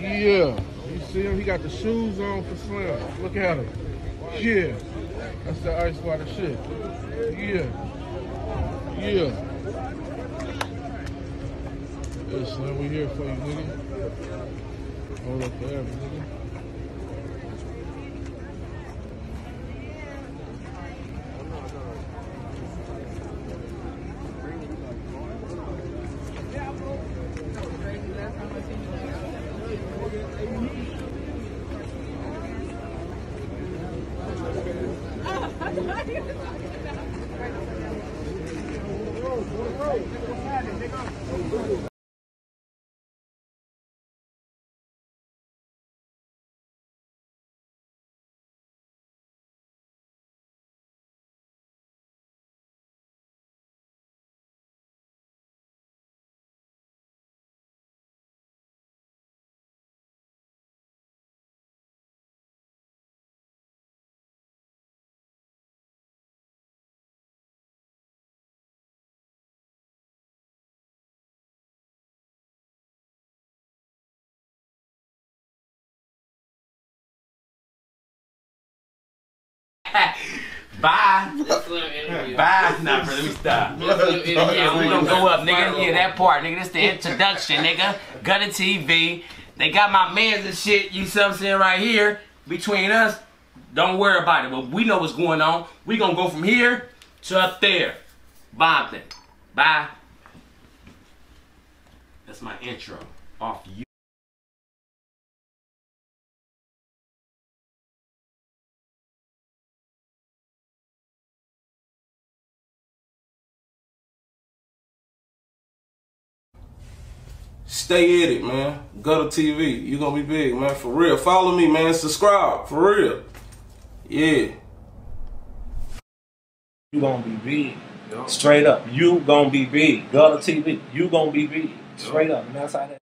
Yeah. You see him? He got the shoes on for Slim. Look at him. Yeah. That's the ice water shit. Yeah. Yeah. Hey, Slim, we here for you, nigga. Hold up forever, nigga. Bye. Let's let him interview. Bye. Nah, bro, let me stop. Let's let him. Yeah, we gonna go up, nigga. Viral. Yeah, that part, nigga. This the introduction, nigga. Gutta TV. They got my mans and shit. You see what I'm saying right here between us. Don't worry about it, but we know what's going on. We gonna go from here to up there. Bomb thing. Bye. That's my intro. Off you. Stay at it, man. Gutta TV. You gonna be big, man. For real. Follow me, man. Subscribe. For real. Yeah. You gonna be big. Straight up. You gonna be big. Gutta TV. You gonna be big. Straight up. And that's how that